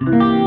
Mm-hmm.